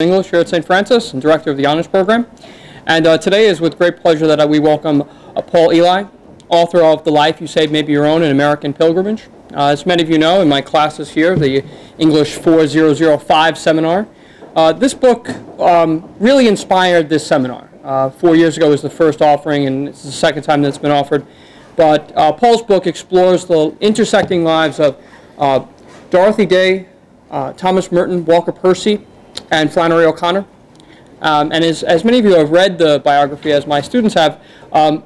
English here at St. Francis and director of the Honors Program. And uh, today is with great pleasure that uh, we welcome uh, Paul Elie, author of The Life You Saved May Be Your Own, An American Pilgrimage. Uh, as many of you know, in my classes here, the English 4005 seminar, uh, this book um, really inspired this seminar. Uh, four years ago was the first offering, and it's the second time that it's been offered. But Paul's book explores the intersecting lives of Dorothy Day, Thomas Merton, Walker Percy, and Flannery O'Connor. Um, and as, as many of you have read the biography, as my students have, um,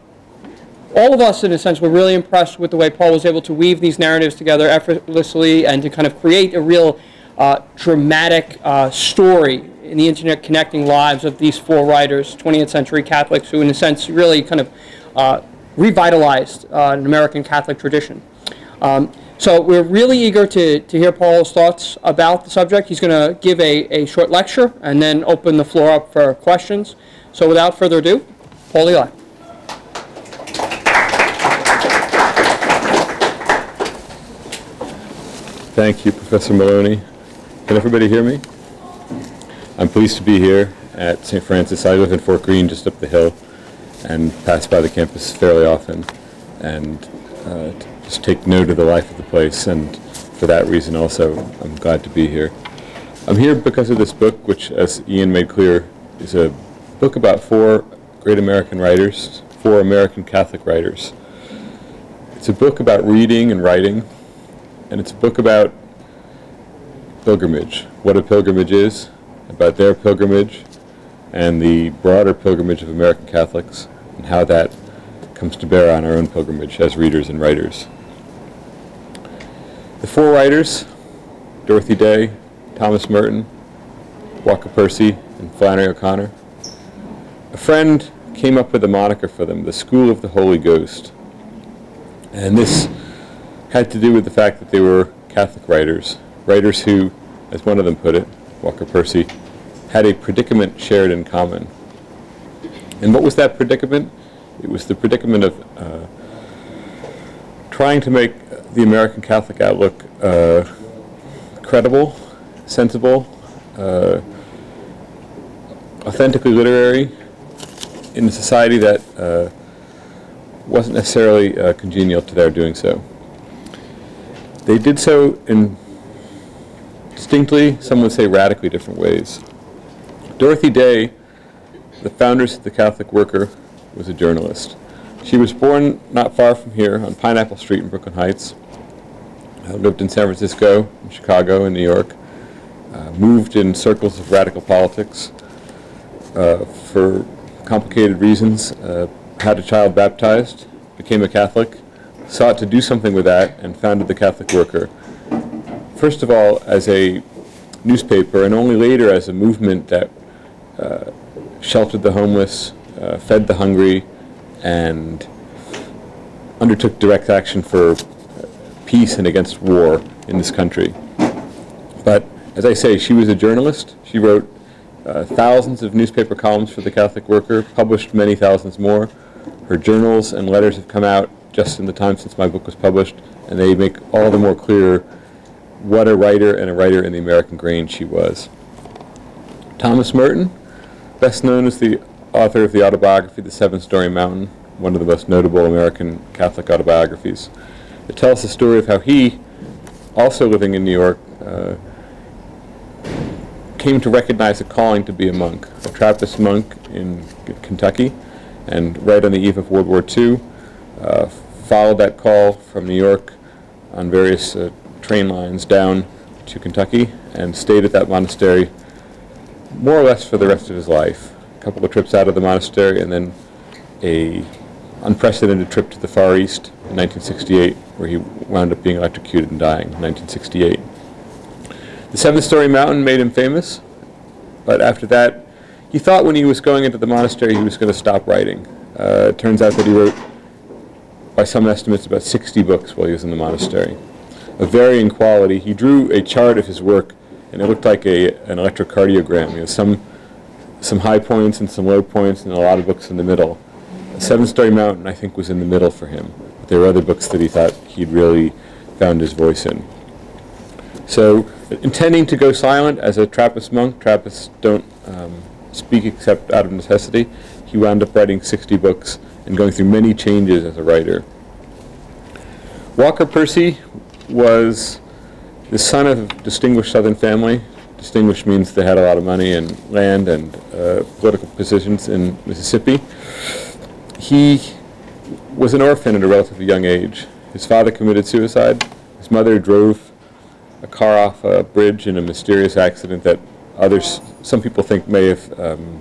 all of us, in a sense, were really impressed with the way Paul was able to weave these narratives together effortlessly and to kind of create a real uh, dramatic uh, story in the internet connecting lives of these four writers, 20th century Catholics, who, in a sense, really kind of uh, revitalized uh, an American Catholic tradition. Um, so we're really eager to, to hear Paul's thoughts about the subject. He's going to give a, a short lecture and then open the floor up for questions. So without further ado, Paul Elie. Thank you, Professor Maloney. Can everybody hear me? I'm pleased to be here at St. Francis. I live in Fort Greene, just up the hill, and pass by the campus fairly often. And uh, just take note of the life of the place, and for that reason also, I'm glad to be here. I'm here because of this book, which, as Ian made clear, is a book about four great American writers, four American Catholic writers. It's a book about reading and writing, and it's a book about pilgrimage, what a pilgrimage is, about their pilgrimage, and the broader pilgrimage of American Catholics, and how that comes to bear on our own pilgrimage as readers and writers. The four writers, Dorothy Day, Thomas Merton, Walker Percy, and Flannery O'Connor, a friend came up with a moniker for them, the School of the Holy Ghost. And this had to do with the fact that they were Catholic writers, writers who, as one of them put it, Walker Percy, had a predicament shared in common. And what was that predicament? It was the predicament of uh, trying to make the American Catholic outlook uh, credible, sensible, uh, authentically literary in a society that uh, wasn't necessarily uh, congenial to their doing so. They did so in distinctly, some would say radically different ways. Dorothy Day, the founders of the Catholic Worker, was a journalist. She was born not far from here on Pineapple Street in Brooklyn Heights. I lived in San Francisco, in Chicago, in New York. Uh, moved in circles of radical politics uh, for complicated reasons. Uh, had a child baptized, became a Catholic, sought to do something with that, and founded the Catholic Worker. First of all, as a newspaper, and only later as a movement that uh, sheltered the homeless, uh, fed the hungry, and undertook direct action for peace and against war in this country. But as I say, she was a journalist. She wrote uh, thousands of newspaper columns for the Catholic Worker, published many thousands more. Her journals and letters have come out just in the time since my book was published, and they make all the more clear what a writer and a writer in the American grain she was. Thomas Merton, best known as the author of the autobiography The Seven Storey Mountain, one of the most notable American Catholic autobiographies. It tells the story of how he, also living in New York, uh, came to recognize a calling to be a monk, a Trappist monk in Kentucky, and right on the eve of World War II, uh, followed that call from New York on various uh, train lines down to Kentucky and stayed at that monastery more or less for the rest of his life. A couple of trips out of the monastery and then a unprecedented trip to the Far East in 1968, where he wound up being electrocuted and dying in 1968. The Seven Storey Mountain made him famous, but after that, he thought when he was going into the monastery he was going to stop writing. Uh, it turns out that he wrote, by some estimates, about 60 books while he was in the monastery, of varying quality. He drew a chart of his work, and it looked like a, an electrocardiogram. You know, some, some high points and some low points, and a lot of books in the middle. Seven Storey Mountain, I think, was in the middle for him. But there were other books that he thought he'd really found his voice in. So intending to go silent as a Trappist monk, Trappists don't um, speak except out of necessity, he wound up writing 60 books and going through many changes as a writer. Walker Percy was the son of a distinguished Southern family. Distinguished means they had a lot of money and land and uh, political positions in Mississippi. He was an orphan at a relatively young age. His father committed suicide. His mother drove a car off a bridge in a mysterious accident that others, some people think may have um,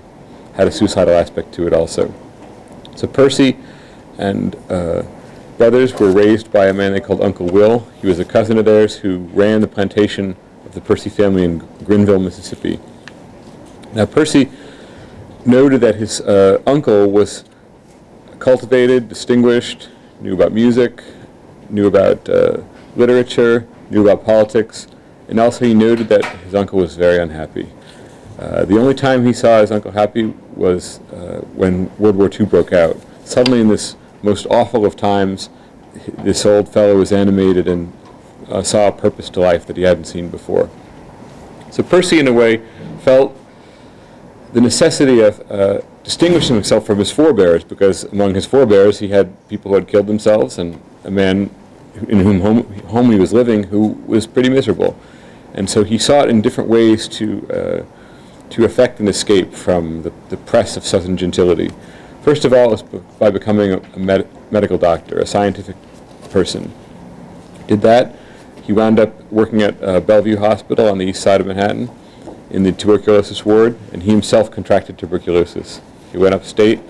had a suicidal aspect to it also. So Percy and uh, brothers were raised by a man they called Uncle Will. He was a cousin of theirs who ran the plantation the Percy family in Greenville, Mississippi. Now Percy noted that his uh, uncle was cultivated, distinguished, knew about music, knew about uh, literature, knew about politics, and also he noted that his uncle was very unhappy. Uh, the only time he saw his uncle happy was uh, when World War II broke out. Suddenly in this most awful of times, this old fellow was animated and uh, saw a purpose to life that he hadn't seen before. So Percy, in a way, felt the necessity of uh, distinguishing himself from his forebears because among his forebears he had people who had killed themselves and a man in whom home, home he was living who was pretty miserable. And so he sought in different ways to, uh, to effect an escape from the, the press of Southern gentility. First of all, by becoming a, med medical doctor, a scientific person. Did that. He wound up working at uh, Bellevue Hospital on the east side of Manhattan in the tuberculosis ward, and he himself contracted tuberculosis. He went upstate,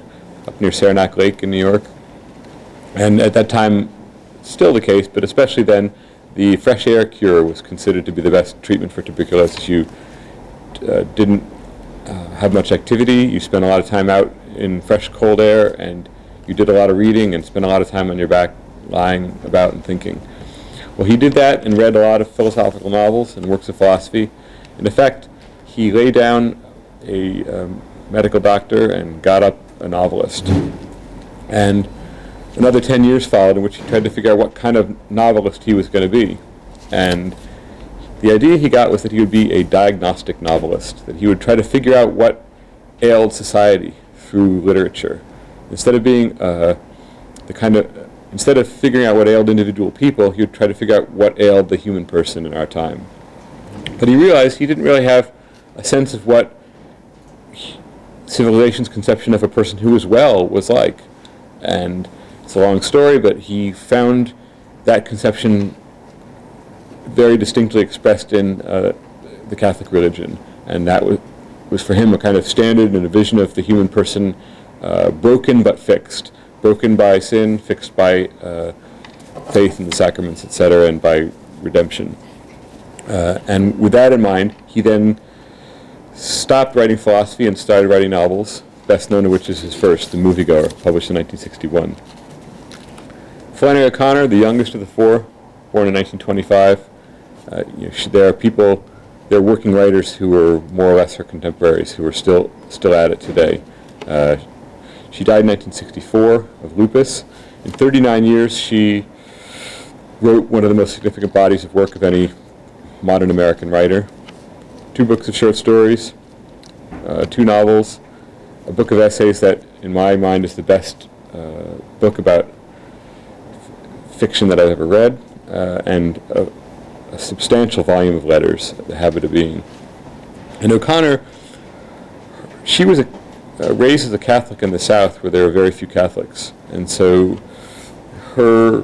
up near Saranac Lake in New York, and at that time, still the case, but especially then, the fresh air cure was considered to be the best treatment for tuberculosis. You uh, didn't uh, have much activity, you spent a lot of time out in fresh cold air, and you did a lot of reading and spent a lot of time on your back lying about and thinking. Well, he did that and read a lot of philosophical novels and works of philosophy. In effect, he lay down a um, medical doctor and got up a novelist. And another 10 years followed in which he tried to figure out what kind of novelist he was going to be. And the idea he got was that he would be a diagnostic novelist, that he would try to figure out what ailed society through literature. Instead of being uh, the kind of, instead of figuring out what ailed individual people, he would try to figure out what ailed the human person in our time. But he realized he didn't really have a sense of what civilization's conception of a person who was well was like. And it's a long story, but he found that conception very distinctly expressed in uh, the Catholic religion. And that was, was for him a kind of standard and a vision of the human person uh, broken but fixed. Broken by sin, fixed by uh, faith in the sacraments, etc., and by redemption. Uh, and with that in mind, he then stopped writing philosophy and started writing novels, best known of which is his first, The Moviegoer, published in 1961. Flannery O'Connor, the youngest of the four, born in 1925, uh, you know, there are people, there are working writers who were more or less her contemporaries, who are still, still at it today. Uh, she died in 1964 of lupus. In 39 years, she wrote one of the most significant bodies of work of any modern American writer two books of short stories, uh, two novels, a book of essays that, in my mind, is the best uh, book about fiction that I've ever read, uh, and a, a, substantial volume of letters, The Habit of Being. And O'Connor, she was a, uh, raised as a Catholic in the South where there were very few Catholics. And so her,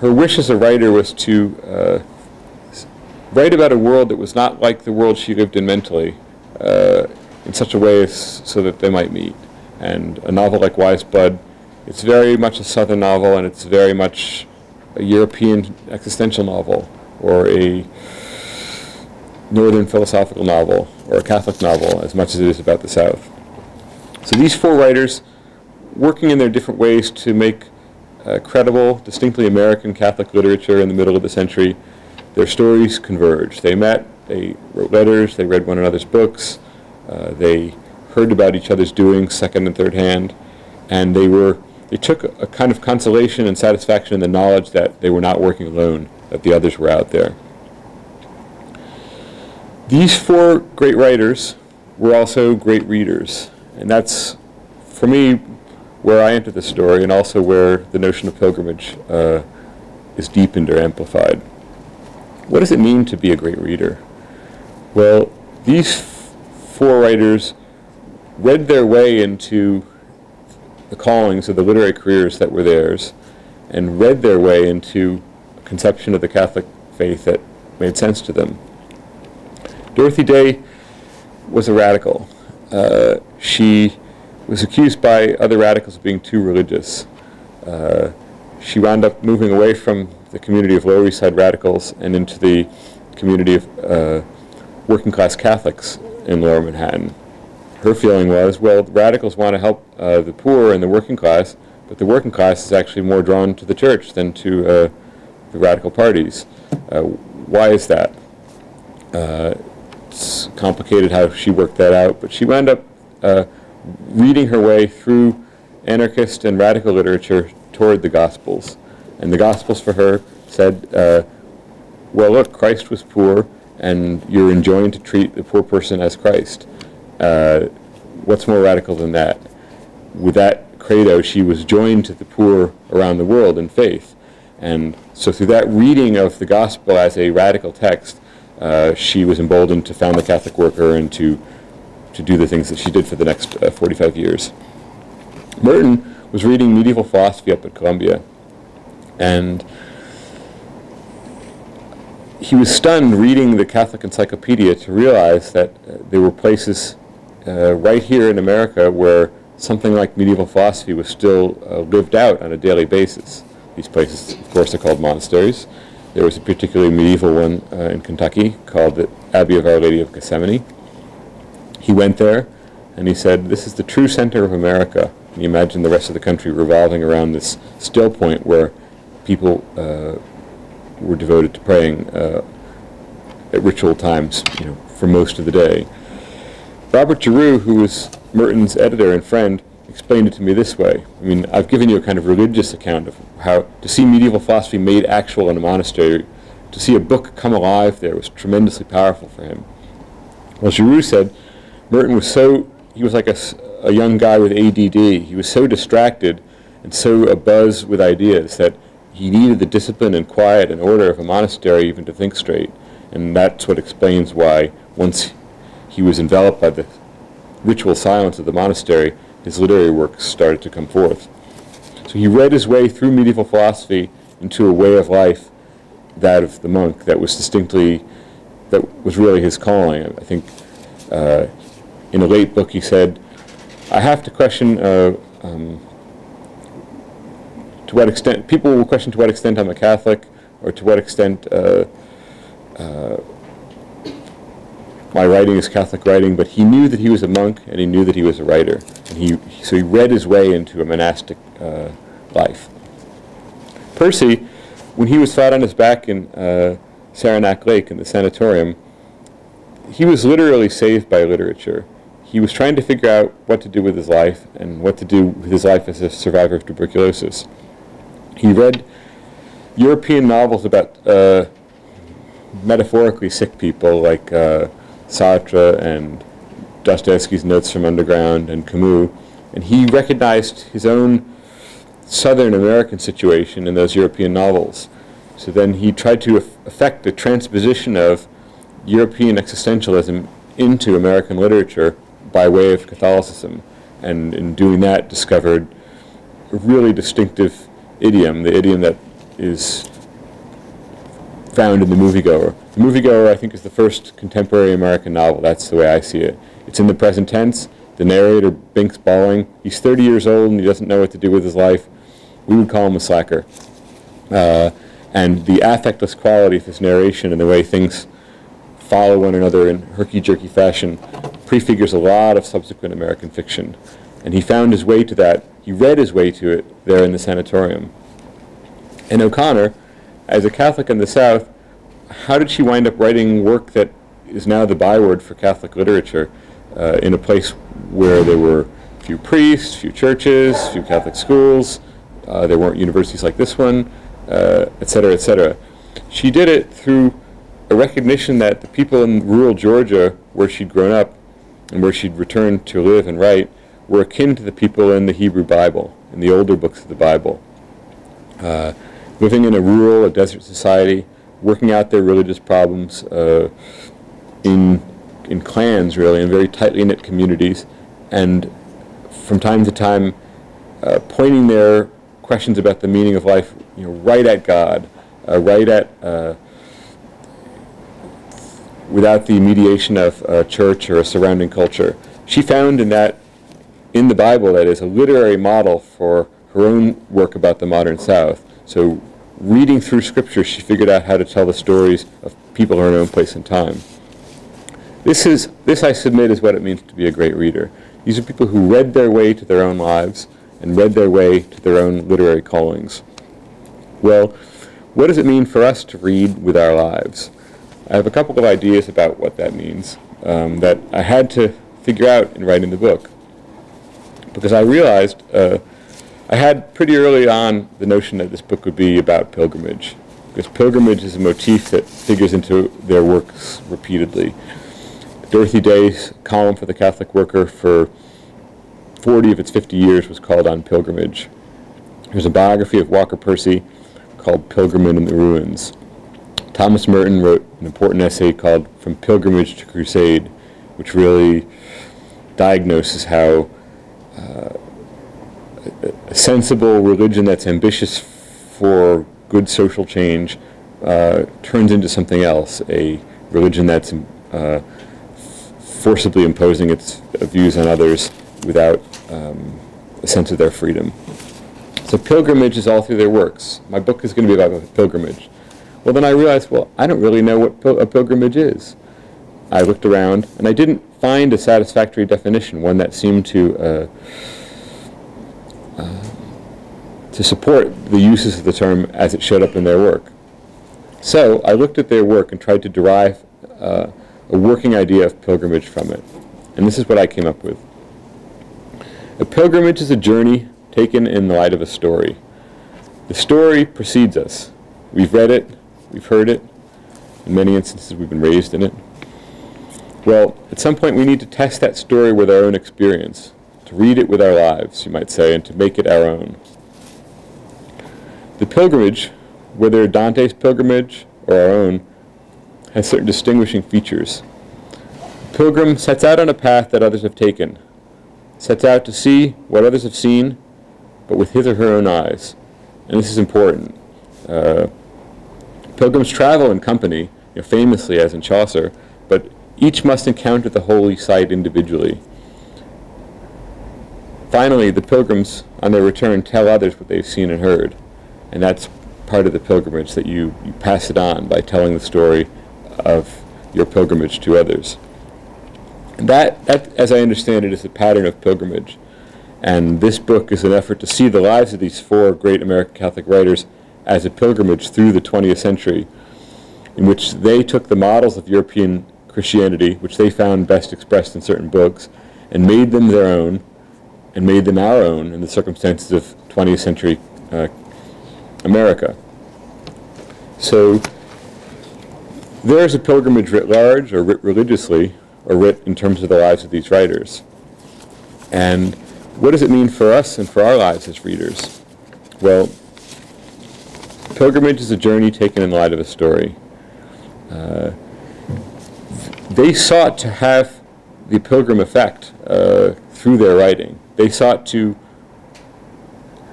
her wish as a writer was to uh, write about a world that was not like the world she lived in mentally uh, in such a way as, so that they might meet. And a novel like Wise Blood, it's very much a Southern novel and it's very much a European existential novel or a Northern philosophical novel or a Catholic novel as much as it is about the South. So these four writers, working in their different ways to make uh, credible, distinctly American Catholic literature in the middle of the century, their stories converged. They met, they wrote letters, they read one another's books, uh, they heard about each other's doings second and third hand, and they were they took a, a kind of consolation and satisfaction in the knowledge that they were not working alone, that the others were out there. These four great writers were also great readers, and that's, for me, where I enter the story, and also where the notion of pilgrimage uh, is deepened or amplified. What does it mean to be a great reader? Well, these four writers read their way into the callings of the literary careers that were theirs and read their way into a conception of the Catholic faith that made sense to them. Dorothy Day was a radical. Uh, she was accused by other radicals of being too religious. Uh, she wound up moving away from the community of Lower East Side radicals and into the community of uh, working class Catholics in Lower Manhattan. Her feeling was, well, radicals want to help uh, the poor and the working class, but the working class is actually more drawn to the church than to uh, the radical parties. Uh, why is that? It's complicated how she worked that out, but she wound up uh, reading her way through anarchist and radical literature toward the Gospels. And the Gospels for her said, uh, well, look, Christ was poor, and you're enjoined to treat the poor person as Christ. Uh, what's more radical than that? With that credo, she was joined to the poor around the world in faith. And so through that reading of the Gospel as a radical text, uh, she was emboldened to found the Catholic Worker and to, to do the things that she did for the next uh, 45 years. Merton was reading medieval philosophy up at Columbia, and he was stunned reading the Catholic Encyclopedia to realize that uh, there were places uh, right here in America where something like medieval philosophy was still uh, lived out on a daily basis. These places, of course, are called monasteries. There was a particularly medieval one uh, in Kentucky called the Abbey of Our Lady of Gethsemani. He went there and he said, this is the true center of America. And you imagine the rest of the country revolving around this still point where people uh, were devoted to praying uh, at ritual times, you know, for most of the day. Robert Giroux, who was Merton's editor and friend, explained it to me this way. I mean, I've given you a kind of religious account of how to see medieval philosophy made actual in a monastery, to see a book come alive there was tremendously powerful for him. Well, Giroux said Merton was so, he was like a, a young guy with ADD. He was so distracted and so abuzz with ideas that he needed the discipline and quiet and order of a monastery even to think straight. And that's what explains why once he was enveloped by the ritual silence of the monastery, his literary works started to come forth. So he read his way through medieval philosophy into a way of life, that of the monk, that was distinctly, that was really his calling. I think uh, in a late book he said, I have to question uh, um, to what extent, people will question to what extent I'm a Catholic, or to what extent uh, uh my writing is Catholic writing, but he knew that he was a monk and he knew that he was a writer. And he, so he read his way into a monastic uh, life. Percy, when he was flat on his back in uh, Saranac Lake in the sanatorium, he was literally saved by literature. He was trying to figure out what to do with his life and what to do with his life as a survivor of tuberculosis. He read European novels about uh, metaphorically sick people like uh, Sartre and Dostoevsky's Notes from Underground and Camus, and he recognized his own Southern American situation in those European novels. So then he tried to effect the transposition of European existentialism into American literature by way of Catholicism, and in doing that discovered a really distinctive idiom, the idiom that is found in The Moviegoer. The Moviegoer, I think, is the first contemporary American novel. That's the way I see it. It's in the present tense. The narrator, Binks Bolling, he's 30 years old and he doesn't know what to do with his life. We would call him a slacker. Uh, and the affectless quality of his narration and the way things follow one another in herky-jerky fashion prefigures a lot of subsequent American fiction. And he found his way to that. He read his way to it there in the sanatorium. And O'Connor, as a Catholic in the South, how did she wind up writing work that is now the byword for Catholic literature uh, in a place where there were few priests, few churches, few Catholic schools, uh, there weren't universities like this one, uh, et cetera, et cetera. She did it through a recognition that the people in rural Georgia, where she'd grown up and where she'd returned to live and write, were akin to the people in the Hebrew Bible, in the older books of the Bible. Uh, living in a rural, a desert society, working out their religious problems uh, in, in clans, really, in very tightly knit communities, and from time to time uh, pointing their questions about the meaning of life you know, right at God, uh, right at, uh, without the mediation of a church or a surrounding culture. She found in that, in the Bible, that is a literary model for her own work about the modern South. So reading through Scripture, she figured out how to tell the stories of people in her own place and time. This is this I submit is what it means to be a great reader. These are people who read their way to their own lives and read their way to their own literary callings. Well, what does it mean for us to read with our lives? I have a couple of ideas about what that means um, that I had to figure out in writing the book because I realized. Uh, I had pretty early on the notion that this book would be about pilgrimage, because pilgrimage is a motif that figures into their works repeatedly. Dorothy Day's column for the Catholic Worker for 40 of its 50 years was called On Pilgrimage. There's a biography of Walker Percy called Pilgrim in the Ruins. Thomas Merton wrote an important essay called From Pilgrimage to Crusade, which really diagnoses how uh, a sensible religion that's ambitious for good social change uh, turns into something else, a religion that's uh, forcibly imposing its views on others without um, a sense of their freedom. So pilgrimage is all through their works. My book is going to be about pilgrimage. Well, then I realized, well, I don't really know what pil- a pilgrimage is. I looked around, and I didn't find a satisfactory definition, one that seemed to uh, to support the uses of the term as it showed up in their work. So I looked at their work and tried to derive uh, a working idea of pilgrimage from it. And this is what I came up with. A pilgrimage is a journey taken in the light of a story. The story precedes us. We've read it, we've heard it, in many instances we've been raised in it. Well, at some point we need to test that story with our own experience, to read it with our lives, you might say, and to make it our own. The pilgrimage, whether Dante's pilgrimage or our own, has certain distinguishing features. The pilgrim sets out on a path that others have taken, sets out to see what others have seen, but with his or her own eyes. And this is important. Uh, pilgrims travel in company, you know, famously as in Chaucer, but each must encounter the holy site individually. Finally, the pilgrims, on their return, tell others what they've seen and heard. And that's part of the pilgrimage, that you, you pass it on by telling the story of your pilgrimage to others. And that, that, as I understand it, is the pattern of pilgrimage. And this book is an effort to see the lives of these four great American Catholic writers as a pilgrimage through the 20th century, in which they took the models of European Christianity, which they found best expressed in certain books, and made them their own, and made them our own in the circumstances of 20th century uh, America. So there's a pilgrimage writ large, or writ religiously, or writ in terms of the lives of these writers. And what does it mean for us and for our lives as readers? Well, pilgrimage is a journey taken in the light of a story. Uh, they sought to have the pilgrim effect uh, through their writing. They sought to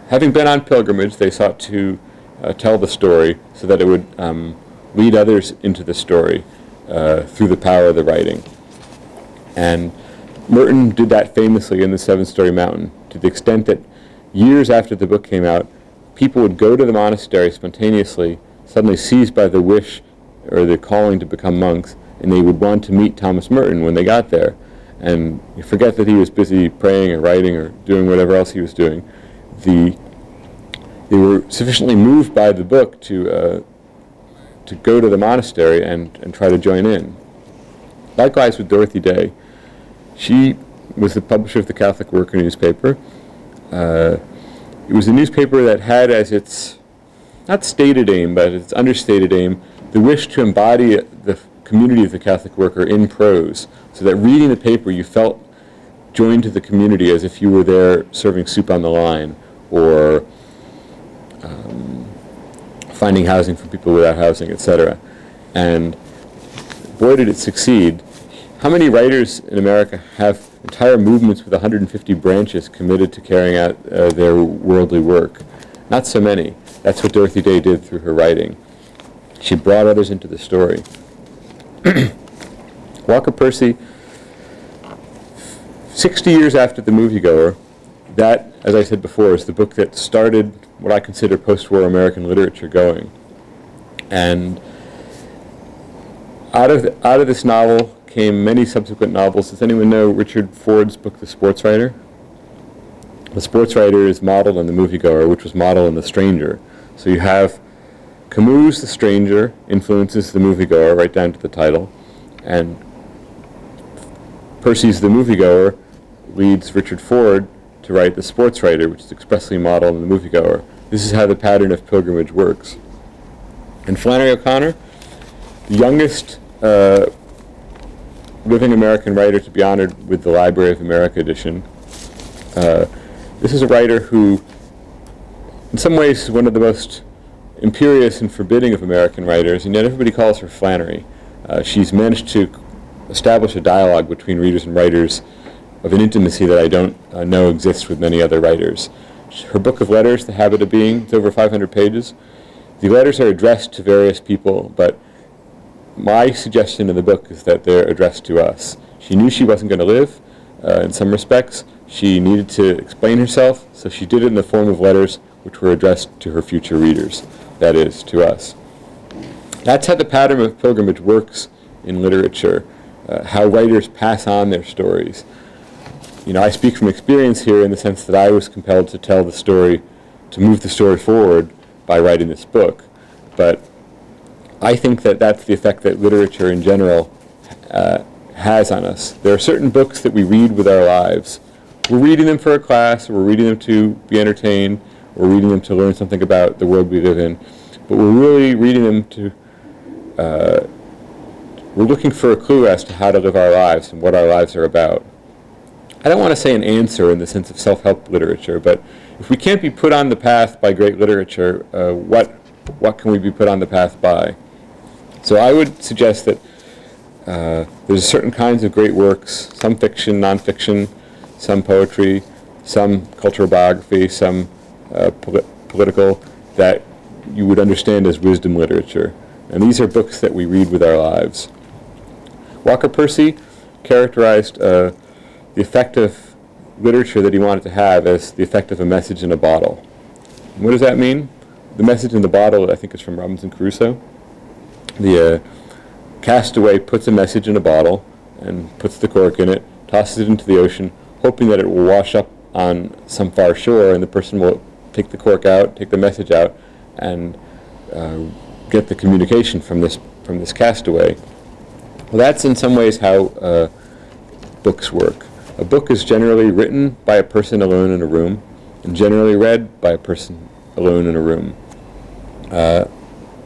having been on pilgrimage, they sought to uh, tell the story so that it would um, lead others into the story uh, through the power of the writing. And Merton did that famously in The Seven Storey Mountain, to the extent that years after the book came out, people would go to the monastery spontaneously, suddenly seized by the wish or the calling to become monks, and they would want to meet Thomas Merton when they got there. And you forget that he was busy praying or writing or doing whatever else he was doing the they were sufficiently moved by the book to uh, to go to the monastery and, and try to join in. Likewise with Dorothy Day, she was the publisher of the Catholic Worker newspaper. Uh, it was a newspaper that had as its not stated aim, but its understated aim the wish to embody the community of the Catholic worker in prose, so that reading the paper you felt joined to the community as if you were there serving soup on the line or um, finding housing for people without housing, etc. And boy, did it succeed. How many writers in America have entire movements with 150 branches committed to carrying out uh, their worldly work? Not so many. That's what Dorothy Day did through her writing. She brought others into the story. Walker Percy, 60 years after The Moviegoer, that, as I said before, is the book that started what I consider post-war American literature going. And out of, the, out of this novel came many subsequent novels. Does anyone know Richard Ford's book, The Sports Writer? The Sports Writer is modeled on The Moviegoer, which was modeled on The Stranger. So you have Camus' The Stranger influences The Moviegoer right down to the title, and Percy's The Moviegoer leads Richard Ford to write The Sports Writer, which is expressly modeled on The Moviegoer. This is how the pattern of pilgrimage works. And Flannery O'Connor, the youngest uh, living American writer to be honored with the Library of America edition. Uh, this is a writer who, in some ways, is one of the most imperious and forbidding of American writers, and yet everybody calls her Flannery. Uh, she's managed to establish a dialogue between readers and writers of an intimacy that I don't uh, know exists with many other writers. Her book of letters, The Habit of Being, it's over 500 pages. The letters are addressed to various people, but my suggestion in the book is that they're addressed to us. She knew she wasn't going to live uh, in some respects. She needed to explain herself, so she did it in the form of letters which were addressed to her future readers, that is, to us. That's how the pattern of pilgrimage works in literature, uh, how writers pass on their stories. You know, I speak from experience here in the sense that I was compelled to tell the story, to move the story forward by writing this book. But I think that that's the effect that literature in general uh, has on us. There are certain books that we read with our lives. We're reading them for a class, we're reading them to be entertained, we're reading them to learn something about the world we live in, but we're really reading them to, uh, we're looking for a clue as to how to live our lives and what our lives are about. I don't want to say an answer in the sense of self-help literature, but if we can't be put on the path by great literature, uh, what, what can we be put on the path by? So I would suggest that uh, there's certain kinds of great works, some fiction, nonfiction, some poetry, some cultural biography, some uh, poli political, that you would understand as wisdom literature. And these are books that we read with our lives. Walker Percy characterized uh, the effect of literature that he wanted to have as the effect of a message in a bottle. And what does that mean? The message in the bottle, I think, is from Robinson Crusoe the uh, castaway puts a message in a bottle and puts the cork in it, tosses it into the ocean, hoping that it will wash up on some far shore and the person will take the cork out, take the message out, and uh, get the communication from this from this castaway. Well, that's in some ways how uh, books work. A book is generally written by a person alone in a room, and generally read by a person alone in a room. Uh,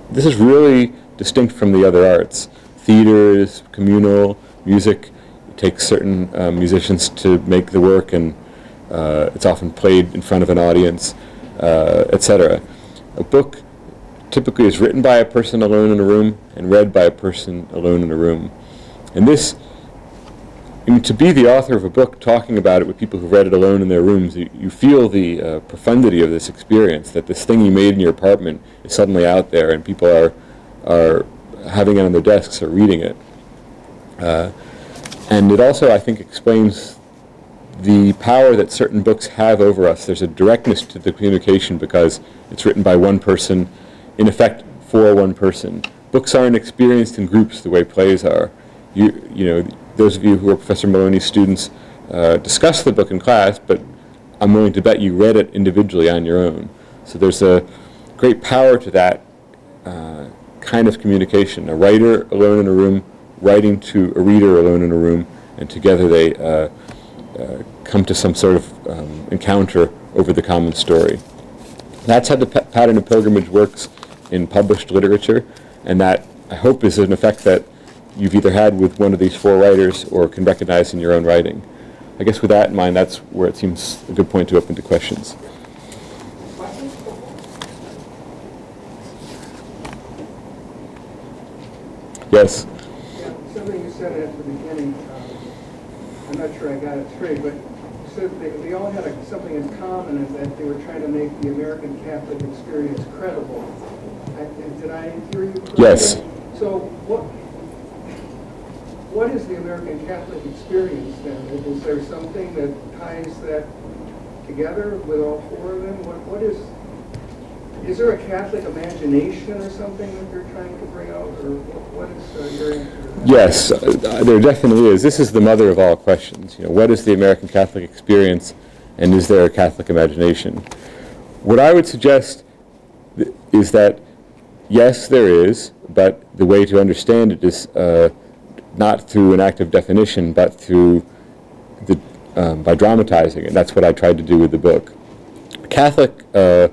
this is really distinct from the other arts. Theater is communal, music takes certain uh, musicians to make the work and uh, it's often played in front of an audience, uh, etc. A book typically is written by a person alone in a room and read by a person alone in a room. And this, I mean, to be the author of a book talking about it with people who've read it alone in their rooms, you, you feel the uh, profundity of this experience, that this thing you made in your apartment is suddenly out there and people are are having it on their desks or reading it. Uh, and it also, I think, explains the power that certain books have over us. There's a directness to the communication because it's written by one person, in effect, for one person. Books aren't experienced in groups the way plays are. You, you know, those of you who are Professor Maloney's students uh, discuss the book in class, but I'm willing to bet you read it individually on your own. So there's a great power to that uh, kind of communication. A writer alone in a room writing to a reader alone in a room, and together they uh, uh, come to some sort of um, encounter over the common story. That's how the pattern of pilgrimage works in published literature, and that I hope is an effect that you've either had with one of these four writers or can recognize in your own writing. I guess with that in mind, that's where it seems a good point to open to questions. Yes. Yeah, Something you said at the beginning, um, I'm not sure I got it straight, but you said they, they all had a- something in common, is that they were trying to make the American Catholic experience credible. And Did I hear you correctly? Yes. So what, what is the American Catholic experience then? Is there something that ties that together with all four of them? What, what is, is there a Catholic imagination or something that they're trying to bring out, or what is uh, your answer? Yes, uh, there definitely is. This is the mother of all questions. You know, what is the American Catholic experience, and is there a Catholic imagination? What I would suggest th- is that yes, there is, but the way to understand it is uh, not through an active definition, but through the um, by dramatizing it. That's what I tried to do with the book. Catholic uh,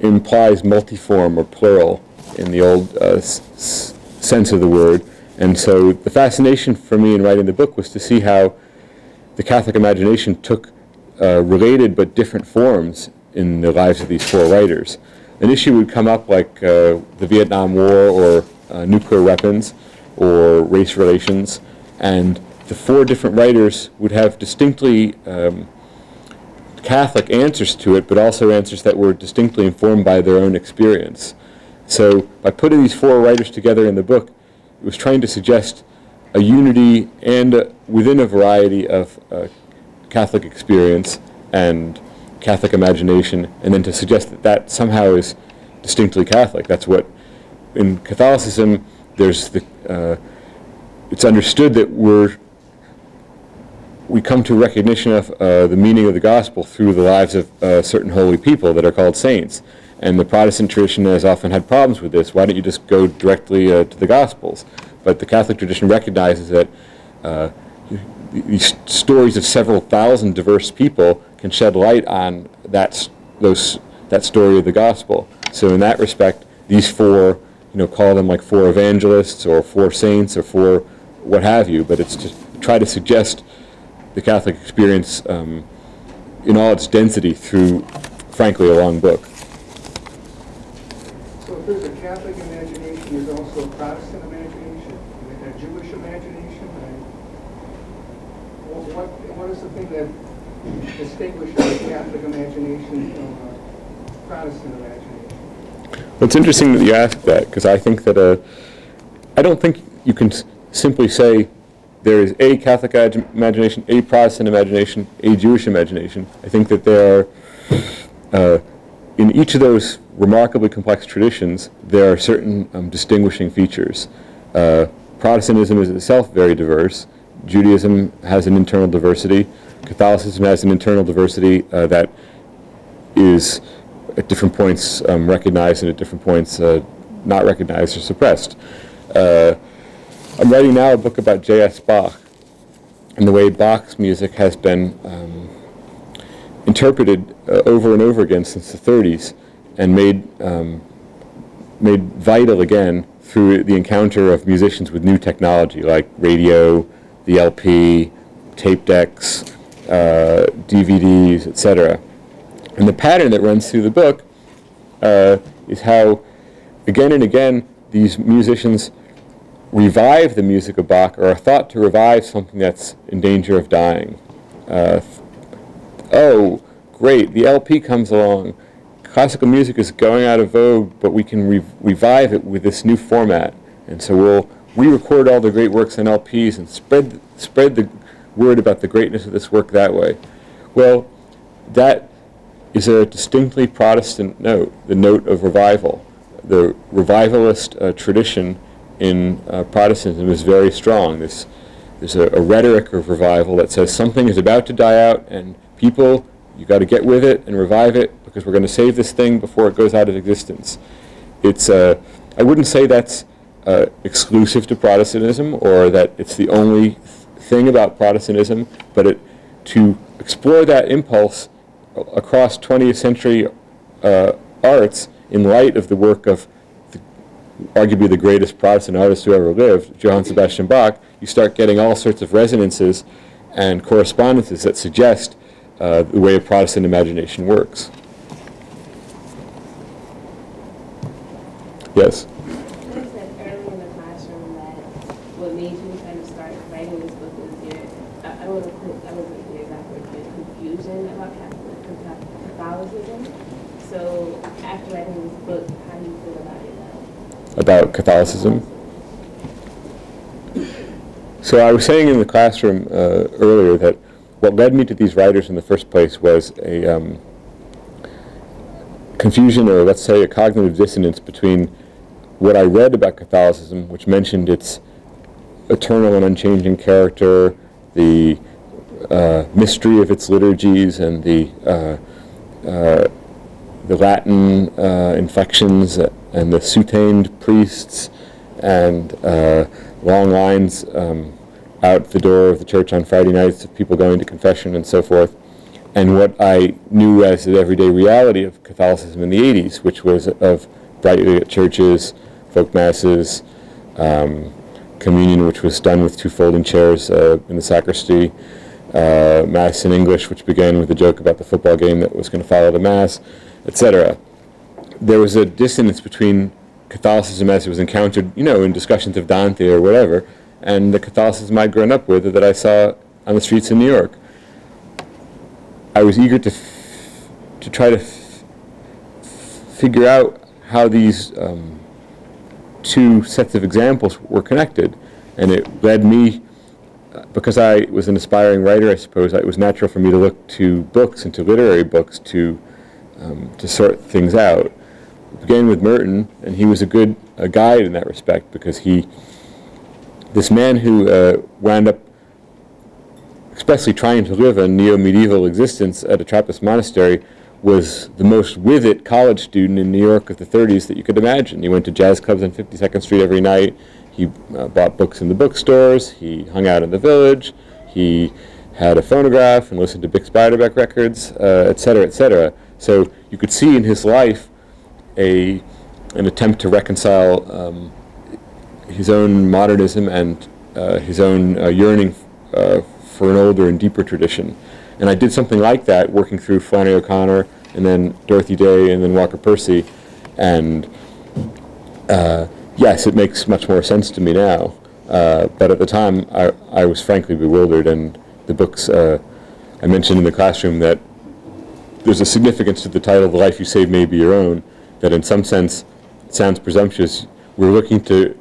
implies multiform or plural in the old uh, sense of the word. And so the fascination for me in writing the book was to see how the Catholic imagination took uh, related but different forms in the lives of these four writers. An issue would come up like uh, the Vietnam War or uh, nuclear weapons or race relations, and the four different writers would have distinctly um, Catholic answers to it, but also answers that were distinctly informed by their own experience. So by putting these four writers together in the book, it was trying to suggest a unity and uh, within a variety of uh, Catholic experience and Catholic imagination, and then to suggest that that somehow is distinctly Catholic. That's what in Catholicism there's the uh, it's understood that we're we come to recognition of uh, the meaning of the gospel through the lives of uh, certain holy people that are called saints. And the Protestant tradition has often had problems with this. Why don't you just go directly uh, to the Gospels? But the Catholic tradition recognizes that uh, these stories of several thousand diverse people can shed light on that, those, that story of the gospel. So in that respect, these four, you know, call them like four evangelists or four saints or four what have you, but it's to try to suggest the Catholic experience um, in all its density through, frankly, a long book. So if there's a Catholic imagination, there's also a Protestant imagination, a Jewish imagination, and what, what is the thing that distinguishes the Catholic imagination from Protestant imagination? Well, it's interesting that you ask that because I think that uh, I don't think you can simply say there is a Catholic ag- imagination, a Protestant imagination, a Jewish imagination. I think that there are, uh, in each of those remarkably complex traditions, there are certain um, distinguishing features. Uh, Protestantism is itself very diverse. Judaism has an internal diversity. Catholicism has an internal diversity uh, that is at different points um, recognized and at different points uh, not recognized or suppressed. Uh, I'm writing now a book about J.S. Bach and the way Bach's music has been um, interpreted uh, over and over again since the 30s and made um, made vital again through the encounter of musicians with new technology like radio, the LP, tape decks, uh, DVDs, etc. And the pattern that runs through the book uh, is how, again and again, these musicians revive the music of Bach or are thought to revive something that's in danger of dying. Uh, oh, great, the LP comes along. Classical music is going out of vogue, but we can re- revive it with this new format. And so we'll re-record all the great works on LPs and spread, spread the word about the greatness of this work that way. Well, that is a distinctly Protestant note, the note of revival. The revivalist uh, tradition in uh, Protestantism is very strong. This, there's a, a rhetoric of revival that says something is about to die out, and people, you got to get with it and revive it because we're going to save this thing before it goes out of existence. It's, uh, I wouldn't say that's uh, exclusive to Protestantism or that it's the only thing about Protestantism, but it, to explore that impulse across 20th century uh, arts in light of the work of the arguably the greatest Protestant artist who ever lived, Johann Sebastian Bach, you start getting all sorts of resonances and correspondences that suggest uh, the way a Protestant imagination works. Yes? You said early in the classroom that what made you kind of start writing this book was your, I I don't want to put, I don't think the exact word, but confusion about Catholic Catholicism. So after writing this book, how do you feel about it now? About Catholicism? So I was saying in the classroom uh, earlier that what led me to these writers in the first place was a um, confusion, or let's say a cognitive dissonance between what I read about Catholicism, which mentioned its eternal and unchanging character, the uh, mystery of its liturgies, and the uh, uh, the Latin uh, inflections and the soutaned priests and uh, long lines um, out the door of the church on Friday nights of people going to confession and so forth, and what I knew as the everyday reality of Catholicism in the 80s, which was of brightly lit churches, folk masses, um, communion, which was done with two folding chairs uh, in the sacristy, uh, Mass in English, which began with a joke about the football game that was going to follow the Mass, etc. There was a dissonance between Catholicism as it was encountered, you know, in discussions of Dante or whatever, and the Catholicism I'd grown up with that I saw on the streets in New York. I was eager to, f- to try to f- figure out how these um, two sets of examples were connected, and it led me because I was an aspiring writer, I suppose, it was natural for me to look to books and to literary books to um, to sort things out. Began with Merton, and he was a good a guide in that respect because he, this man who uh, wound up expressly trying to live a neo-medieval existence at a Trappist monastery, was the most with it college student in New York of the 30s that you could imagine. He went to jazz clubs on 52nd Street every night. He uh, bought books in the bookstores. He hung out in the village. He had a phonograph and listened to Bix Beiderbecke records, uh, et cetera, et. So you could see in his life a an attempt to reconcile um, his own modernism and uh, his own uh, yearning uh, for an older and deeper tradition. And I did something like that, working through Flannery O'Connor, and then Dorothy Day, and then Walker Percy, and uh, yes, it makes much more sense to me now. Uh, but at the time, I, I was frankly bewildered, and the books I mentioned in the classroom that there's a significance to the title, "The Life You Save May Be Your Own," that in some sense sounds presumptuous. We're looking to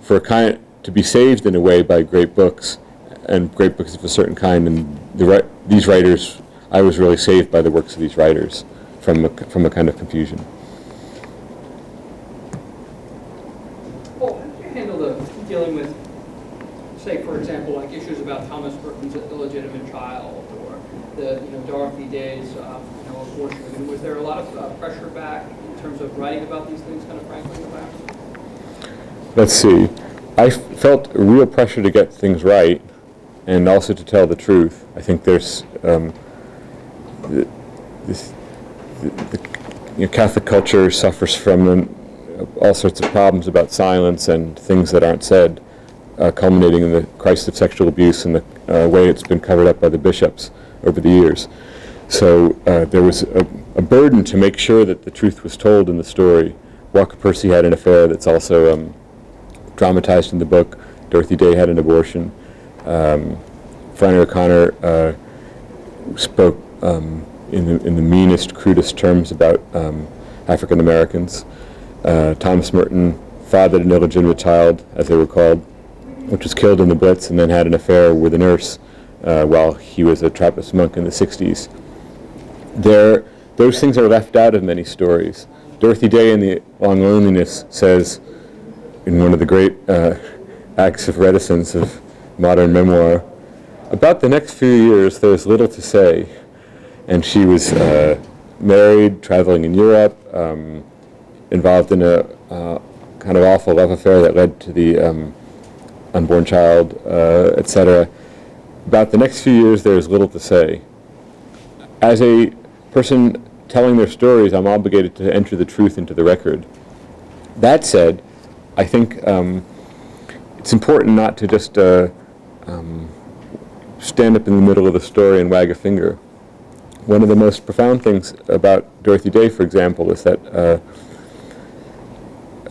for a kind to be saved in a way by great books, and great books of a certain kind. And the, these writers, I was really saved by the works of these writers from a, from a kind of confusion. Paul, how did you handle the, dealing with, say, for example, like issues about Thomas Merton's illegitimate child, or the, you know, Dorothy Day's, um, you know, abortion? I mean, was there a lot of uh, pressure back in terms of writing about these things kind of frankly the past? Let's see. I felt real pressure to get things right, and also to tell the truth. I think there's um, th- this, the, the you know, Catholic culture suffers from all sorts of problems about silence and things that aren't said, uh, culminating in the crisis of sexual abuse and the uh, way it's been covered up by the bishops over the years. So uh, there was a, a burden to make sure that the truth was told in the story. Walker Percy had an affair that's also um, dramatized in the book. Dorothy Day had an abortion. Um, O'Connor uh, spoke um, in, the, in the meanest, crudest terms about um, African Americans. Uh, Thomas Merton fathered an illegitimate child, as they were called, which was killed in the Blitz, and then had an affair with a nurse uh, while he was a Trappist monk in the 60s. There, those things are left out of many stories. Dorothy Day in The Long Loneliness says, in one of the great uh, acts of reticence of modern memoir, about the next few years, there's little to say. And she was uh, married, traveling in Europe, um, involved in a uh, kind of awful love affair that led to the um, unborn child, uh, etc. About the next few years, there's little to say. As a person telling their stories, I'm obligated to enter the truth into the record. That said, I think um, it's important not to just uh, um, stand up in the middle of the story and wag a finger. One of the most profound things about Dorothy Day, for example, is that uh,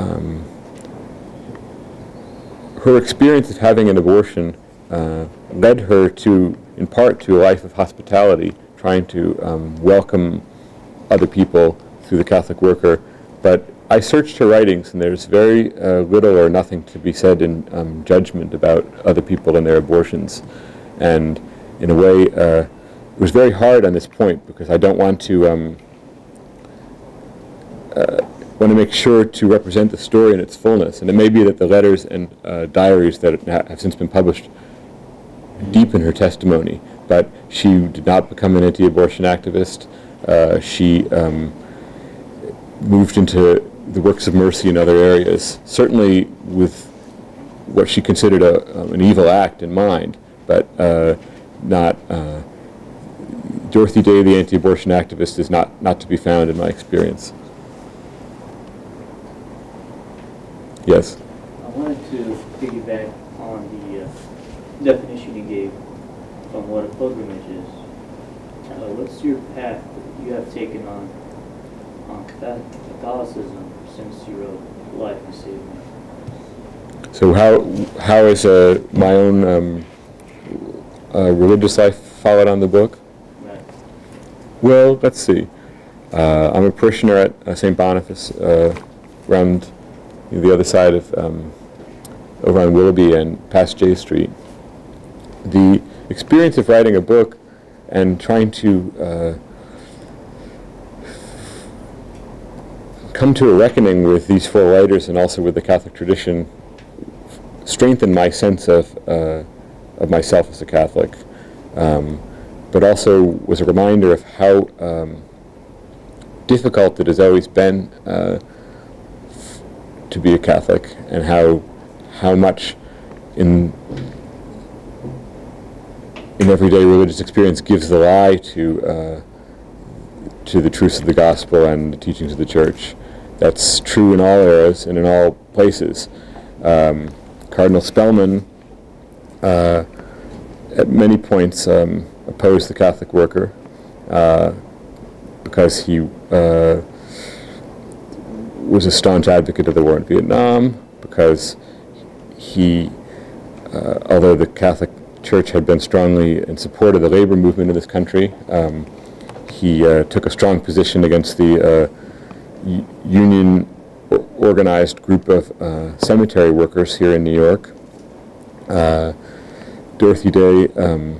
um, her experience of having an abortion uh, led her to, in part, to a life of hospitality, trying to um, welcome other people through the Catholic worker. But I searched her writings, and there's very uh, little or nothing to be said in um, judgment about other people and their abortions. And in a way, uh, it was very hard on this point because I don't want to um, uh, want to make sure to represent the story in its fullness. And it may be that the letters and uh, diaries that have since been published deepen her testimony. But she did not become an anti-abortion activist. Uh, she um, moved into the works of mercy in other areas, certainly with what she considered a, um, an evil act in mind, but uh, not. Uh, Dorothy Day, the anti-abortion activist, is not, not to be found in my experience. Yes. I wanted to piggyback on the uh, definition what a pilgrimage is. Uh, what's your path that you have taken on on Catholicism since you wrote Life You Saved Me? So how how is uh, my own um, uh, religious life followed on the book? Right. Well, let's see. Uh, I'm a parishioner at uh, St. Boniface, uh, around the other side of um, over on Willoughby and past J Street. The experience of writing a book and trying to uh, come to a reckoning with these four writers and also with the Catholic tradition strengthened my sense of uh, of myself as a Catholic, um, but also was a reminder of how um, difficult it has always been uh, to be a Catholic and how how much in everyday religious experience gives the lie to uh, to the truths of the gospel and the teachings of the church. That's true in all eras and in all places. Um, Cardinal Spellman, uh, at many points, um, opposed the Catholic worker uh, because he uh, was a staunch advocate of the war in Vietnam, because he, uh, although the Catholic Church had been strongly in support of the labor movement in this country, um, he uh, took a strong position against the uh, union organized group of uh, cemetery workers here in New York. Uh, Dorothy Day, um,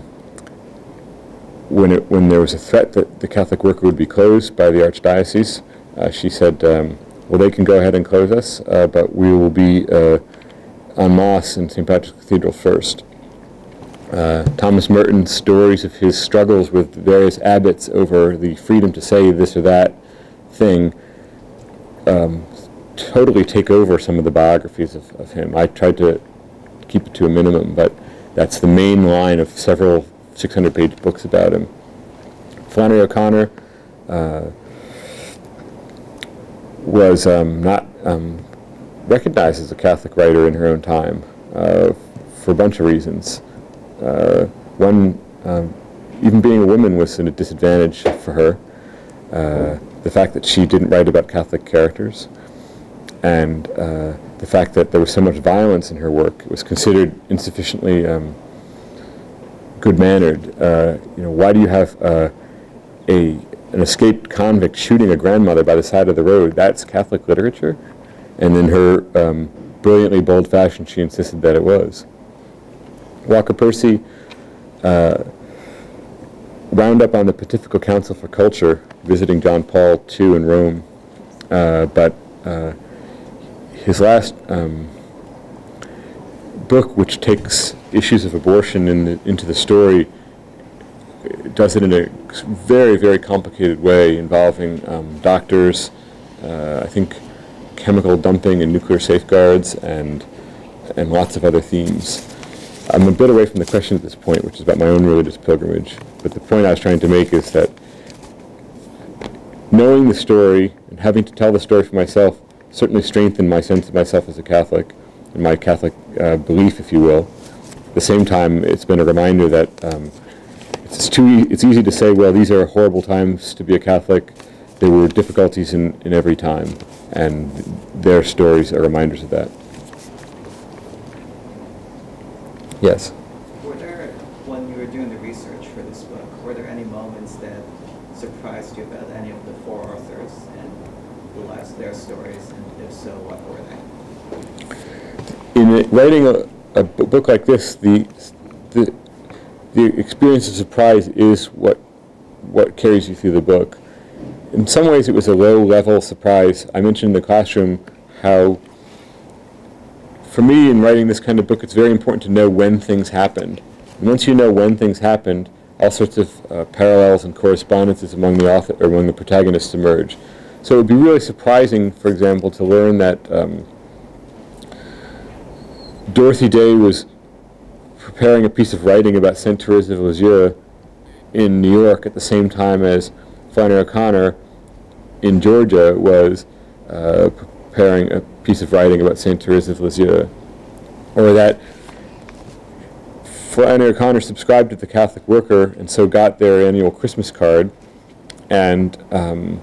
when, it, when there was a threat that the Catholic worker would be closed by the Archdiocese, uh, she said, um, well, they can go ahead and close us, uh, but we will be en masse in St. Patrick's Cathedral first. Uh, Thomas Merton's stories of his struggles with various abbots over the freedom to say this or that thing um, totally take over some of the biographies of, of him. I tried to keep it to a minimum, but that's the main line of several 600-page books about him. Flannery O'Connor uh, was um, not um, recognized as a Catholic writer in her own time uh, for a bunch of reasons. Uh, one, um, even being a woman was a disadvantage for her. Uh, the fact that she didn't write about Catholic characters, and uh, the fact that there was so much violence in her work was considered insufficiently um, good-mannered. Uh, you know, why do you have uh, a an escaped convict shooting a grandmother by the side of the road? That's Catholic literature, and in her um, brilliantly bold fashion, she insisted that it was. Walker Percy uh, wound up on the Pontifical Council for Culture, visiting John Paul II in Rome, uh, but uh, his last um, book, which takes issues of abortion in the, into the story, does it in a very, very complicated way involving um, doctors, uh, I think chemical dumping and nuclear safeguards, and, and lots of other themes. I'm a bit away from the question at this point, which is about my own religious pilgrimage, but the point I was trying to make is that knowing the story and having to tell the story for myself certainly strengthened my sense of myself as a Catholic and my Catholic uh, belief, if you will. At the same time, it's been a reminder that um, it's too e- it's easy to say, well, these are horrible times to be a Catholic. There were difficulties in, in every time, and their stories are reminders of that. Yes. Were there, when you were doing the research for this book, were there any moments that surprised you about any of the four authors and the lives their stories, and if so, what were they? in it- writing a book like this, the, the, the experience of surprise is what, what carries you through the book. In some ways, it was a low-level surprise. I mentioned in the classroom how, for me, in writing this kind of book, it's very important to know when things happened. And once you know when things happened, all sorts of uh, parallels and correspondences among the author or among the protagonists emerge. So it would be really surprising, for example, to learn that. Um, Dorothy Day was preparing a piece of writing about Saint Therese of Lisieux in New York at the same time as Flannery O'Connor in Georgia was uh, preparing a piece of writing about Saint Therese of Lisieux. Or that Flannery O'Connor subscribed to the Catholic Worker and so got their annual Christmas card and um,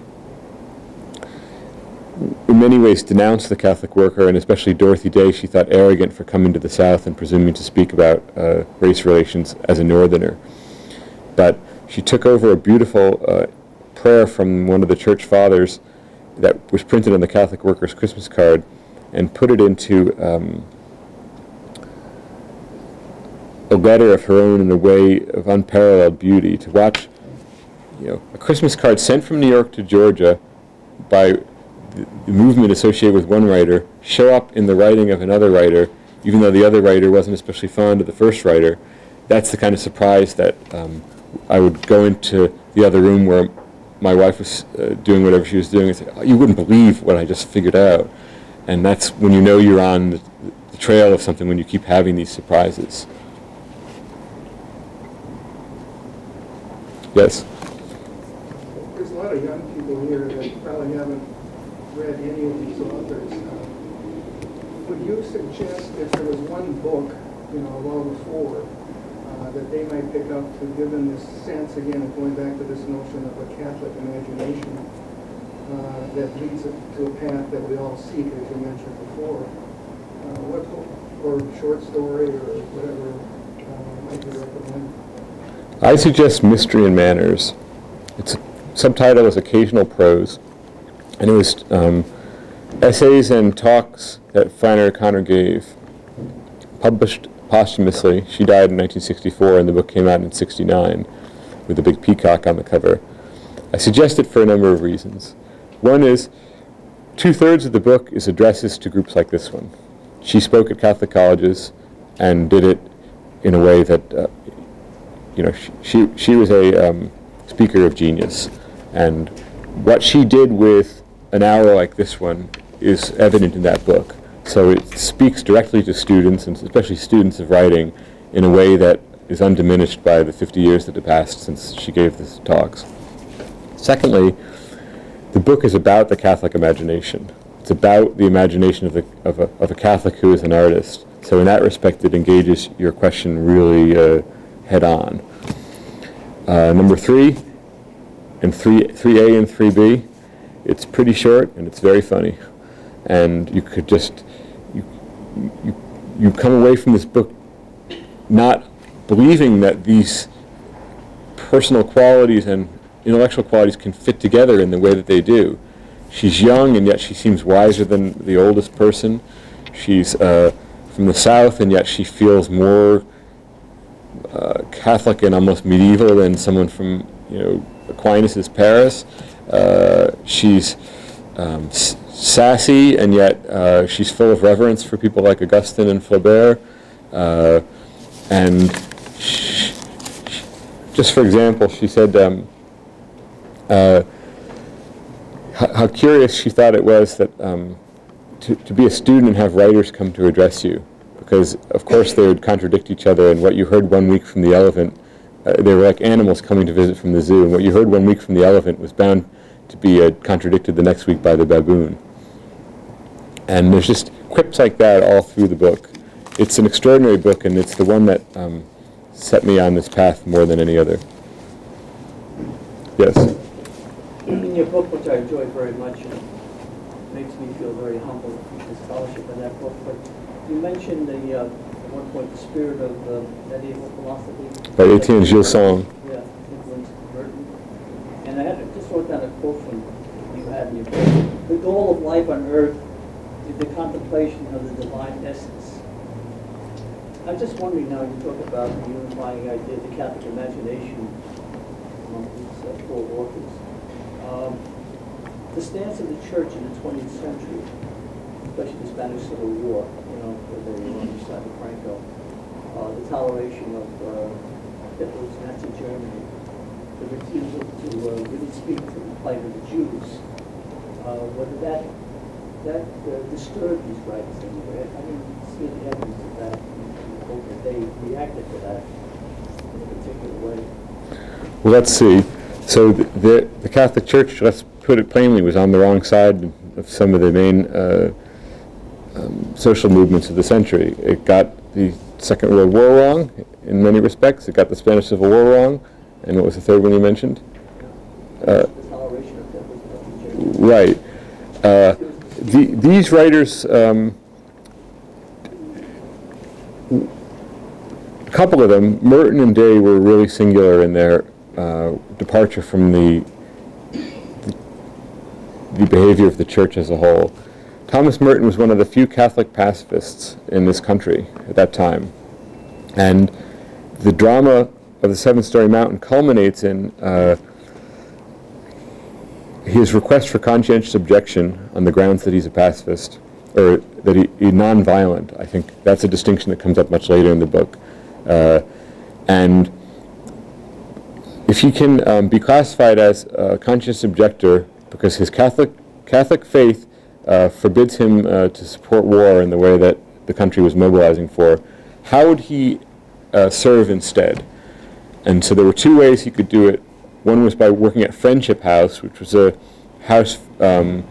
in many ways denounced the Catholic worker, and especially Dorothy Day, she thought arrogant for coming to the South and presuming to speak about uh, race relations as a Northerner. But she took over a beautiful uh, prayer from one of the church fathers that was printed on the Catholic worker's Christmas card and put it into um, a letter of her own in a way of unparalleled beauty. To watch, you know, a Christmas card sent from New York to Georgia by the movement associated with one writer show up in the writing of another writer, even though the other writer wasn't especially fond of the first writer, that's the kind of surprise that um, I would go into the other room where my wife was uh, doing whatever she was doing you wouldn't believe what I just figured out. And that's when you know you're on the, the trail of something, when you keep having these surprises. Yes? There's a lot of young people here that probably haven't read any of these authors. Uh, Would you suggest if there was one book, you know, all the four, that they might pick up to give them this sense, again, of going back to this notion of a Catholic imagination uh, that leads to a path that we all seek, as you mentioned before? Uh, What or short story, or whatever uh, might you recommend? I suggest Mystery and Manners. Its subtitle is Occasional Prose, and it was um, essays and talks that Flannery O'Connor gave, published posthumously. She died in 1964, and the book came out in 69 with a big peacock on the cover. I suggest it for a number of reasons. One is two-thirds of the book is addresses to groups like this one. She spoke at Catholic colleges and did it in a way that uh, you know, she, she, she was a um, speaker of genius. And what she did with an hour like this one is evident in that book. So it speaks directly to students, and especially students of writing, in a way that is undiminished by the 50 years that have passed since she gave these talks. Secondly, the book is about the Catholic imagination. It's about the imagination of, the, of, a, of a Catholic who is an artist. So in that respect, it engages your question really uh, head on. Uh, number three, and three, 3A and 3B, it's pretty short and it's very funny. And you could just, you, you, come away from this book not believing that these personal qualities and intellectual qualities can fit together in the way that they do. She's young and yet she seems wiser than the oldest person. She's uh, from the South and yet she feels more uh, Catholic and almost medieval than someone from, you know, Aquinas's Paris. Uh, she's um, sassy and yet uh, she's full of reverence for people like Augustine and Flaubert. Uh, and sh- sh- just for example, she said um, uh, how, how curious she thought it was that um, to, to be a student and have writers come to address you. Because, of course, they would contradict each other, and what you heard one week from the elephant, uh, they were like animals coming to visit from the zoo, and what you heard one week from the elephant was bound to be uh, contradicted the next week by the baboon. And there's just quips like that all through the book. It's an extraordinary book, and it's the one that um, set me on this path more than any other. Yes? In your book, which I enjoyed very much, and makes me feel very humble the scholarship in that book, but you mentioned the, uh, at one point, the spirit of uh, medieval philosophy. By Etienne Gilson. Yeah, influenced Merton. And I had, just wrote down a quote from, you had in your book, "The goal of life on earth is the contemplation of the divine essence." I'm just wondering now, you talk about the unifying idea of the Catholic imagination among these uh, four. Um, The stance of the church in the 20th century, especially the Spanish Civil War, you know, where they were on the side of Franco, uh, the toleration of uh, Hitler's Nazi Germany, the refusal to uh, really speak to the plight of the Jews, uh, whether that, that uh, disturbed these writers in any way. I didn't see any evidence of that. I hope that they reacted to that in a particular way. Well, let's see. So th- the, the Catholic Church, let's put it plainly, was on the wrong side of some of the main uh, um, social movements of the century. It got the Second World War wrong in many respects. It got the Spanish Civil War wrong. And what was the third one you mentioned? Uh, The toleration of Hitler's Nazi Germany. Right. Uh, the, these writers, um, a couple of them, Merton and Day, were really singular in their uh, departure from the the behavior of the church as a whole. Thomas Merton was one of the few Catholic pacifists in this country at that time, and the drama of the Seven Storey Mountain culminates in. Uh, his request for conscientious objection on the grounds that he's a pacifist, or that he, he's non-violent. I think that's a distinction that comes up much later in the book. Uh, and if he can um, be classified as a conscientious objector because his Catholic Catholic faith uh, forbids him uh, to support war in the way that the country was mobilizing for, how would he uh, serve instead? And so there were two ways he could do it. One was by working at Friendship House, which was a house um,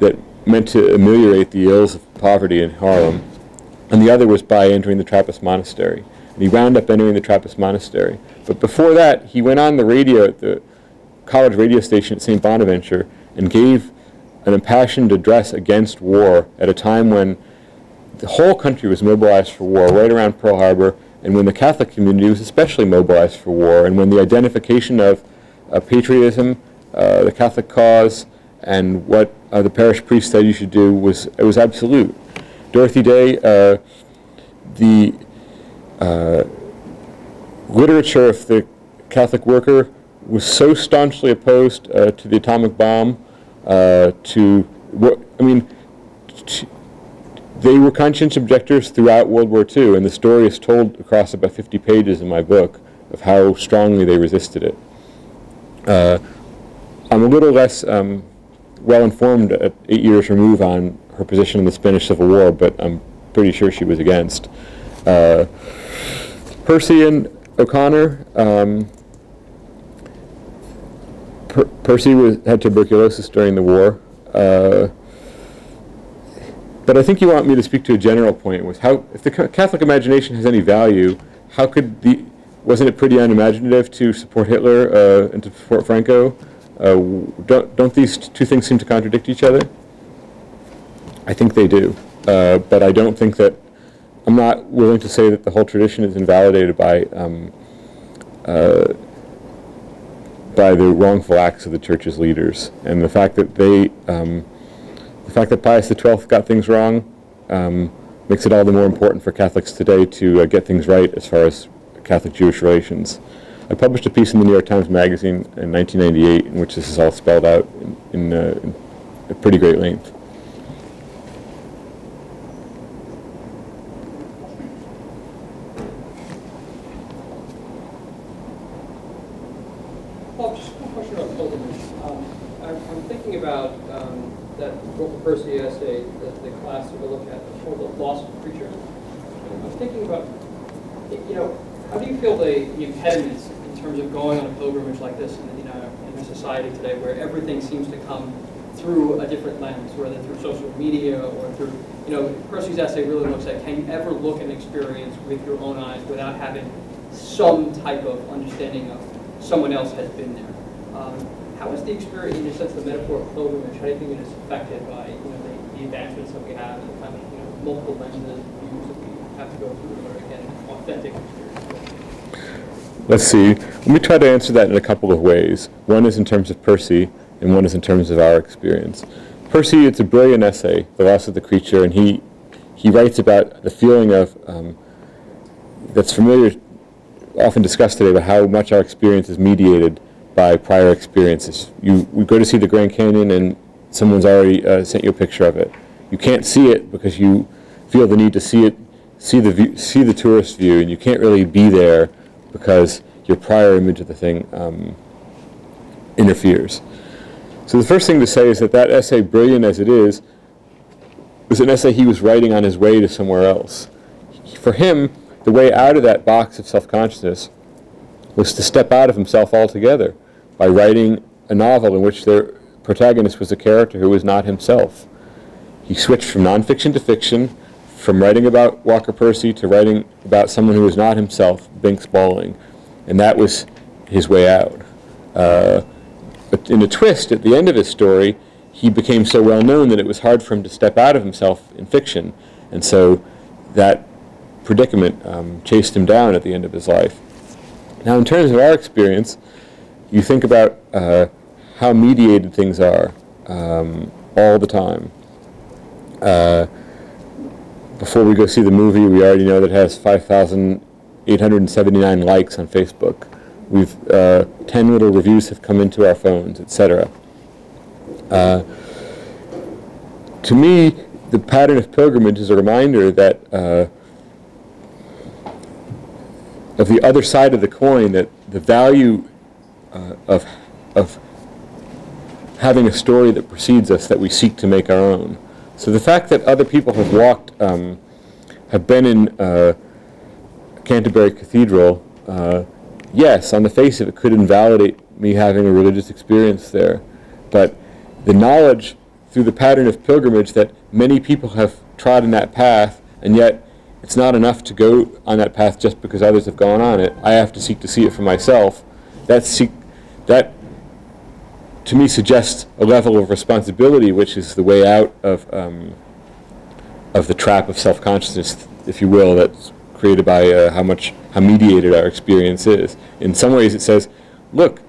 that meant to ameliorate the ills of poverty in Harlem. And the other was by entering the Trappist monastery. And he wound up entering the Trappist monastery. But before that, he went on the radio at the college radio station at St. Bonaventure and gave an impassioned address against war at a time when the whole country was mobilized for war, right around Pearl Harbor, and when the Catholic community was especially mobilized for war, and when the identification of uh, patriotism, uh, the Catholic cause, and what uh, the parish priest said you should do was it was absolute. Dorothy Day, uh, the uh, literature of the Catholic worker was so staunchly opposed uh, to the atomic bomb, to I mean. They were conscience objectors throughout World War II, and the story is told across about 50 pages in my book of how strongly they resisted it. Uh, I'm a little less um, well informed at eight years removed on her position in the Spanish Civil War, but I'm pretty sure she was against. Uh, Percy and O'Connor. Um, per- Percy was, had tuberculosis during the war. Uh, but I think you want me to speak to a general point was how, if the Catholic imagination has any value, how could the, wasn't it pretty unimaginative to support Hitler uh, and to support Franco? Uh, don't, don't these two things seem to contradict each other? I think they do. Uh, but I don't think that, I'm not willing to say that the whole tradition is invalidated by, um, uh, by the wrongful acts of the church's leaders. And the fact that they, um, fact that Pius XII got things wrong um, makes it all the more important for Catholics today to uh, get things right as far as Catholic-Jewish relations. I published a piece in the New York Times Magazine in 1998 in which this is all spelled out in, in, uh, in pretty great length. Paul, just one question about pilgrimage. Um, I'm, I'm thinking about um, that Wilbur Percy essay that the class took a look at, called The Lost Creature. I'm thinking about, you know, how do you feel the, the impediments in terms of going on a pilgrimage like this in, you know, in a society today where everything seems to come through a different lens, whether through social media or through, you know, Percy's essay really looks at, can you ever look at an experience with your own eyes without having some type of understanding of someone else has been there? Um, How is the experience, in a sense, the metaphor of pilgrimage, how do you think it is affected by, you know, the- the advancements that we have and the kind of, you know, multiple lenses, views that we have to go through in order to get an authentic experience? Let's see. Let me try to answer that in a couple of ways. One is in terms of Percy, and one is in terms of our experience. Percy, it's a brilliant essay, The Loss of the Creature, and he, he writes about the feeling of, um, that's familiar, often discussed today, about how much our experience is mediated by prior experiences. You, we go to see the Grand Canyon and someone's already uh, sent you a picture of it. You can't see it because you feel the need to see it, see the view, see the tourist view, and you can't really be there because your prior image of the thing um, interferes. So the first thing to say is that that essay, brilliant as it is, was an essay he was writing on his way to somewhere else. For him, the way out of that box of self-consciousness was to step out of himself altogether by writing a novel in which their protagonist was a character who was not himself. He switched from nonfiction to fiction, from writing about Walker Percy to writing about someone who was not himself, Binx Bolling, and that was his way out. Uh, but in a twist, at the end of his story, he became so well known that it was hard for him to step out of himself in fiction, and so that predicament um, chased him down at the end of his life. Now, in terms of our experience, you think about uh, how mediated things are um, all the time. Uh, before we go see the movie, we already know that it has 5,879 likes on Facebook. We've uh, 10 little reviews have come into our phones, etc. Uh, to me, the pattern of pilgrimage is a reminder that uh, of the other side of the coin, that the value uh, of of having a story that precedes us that we seek to make our own. So the fact that other people have walked, um, have been in uh, Canterbury Cathedral, uh, yes, on the face of it, could invalidate me having a religious experience there. But the knowledge through the pattern of pilgrimage that many people have trodden that path, and yet it's not enough to go on that path just because others have gone on it. I have to seek to see it for myself. That seek, that to me suggests a level of responsibility, which is the way out of um, of the trap of self-consciousness, if you will, that's created by uh, how much how mediated our experience is. In some ways, it says, look,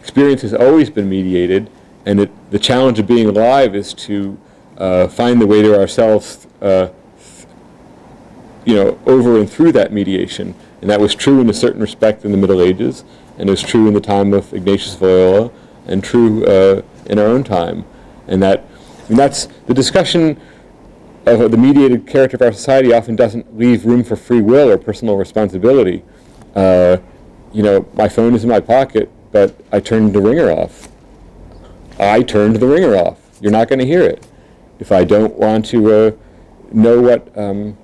experience has always been mediated, and it, the challenge of being alive is to uh, find the way to ourselves, uh, you know, over and through that mediation. And that was true in a certain respect in the Middle Ages, and it was true in the time of Ignatius Loyola, and true uh, in our own time. And that, and that's the discussion of the mediated character of our society often doesn't leave room for free will or personal responsibility. Uh, you know, my phone is in my pocket, but I turned the ringer off. I turned the ringer off. You're not going to hear it. If I don't want to uh, know what um,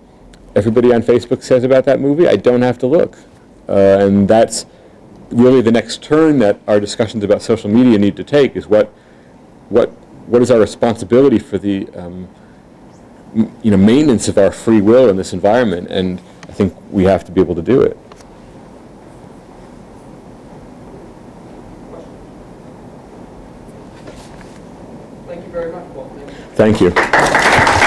everybody on Facebook says about that movie, I don't have to look. Uh, and that's really the next turn that our discussions about social media need to take is what, what, what is our responsibility for the um, you know, maintenance of our free will in this environment, and I think we have to be able to do it. Thank you very much, Paul. Thank you. Thank you.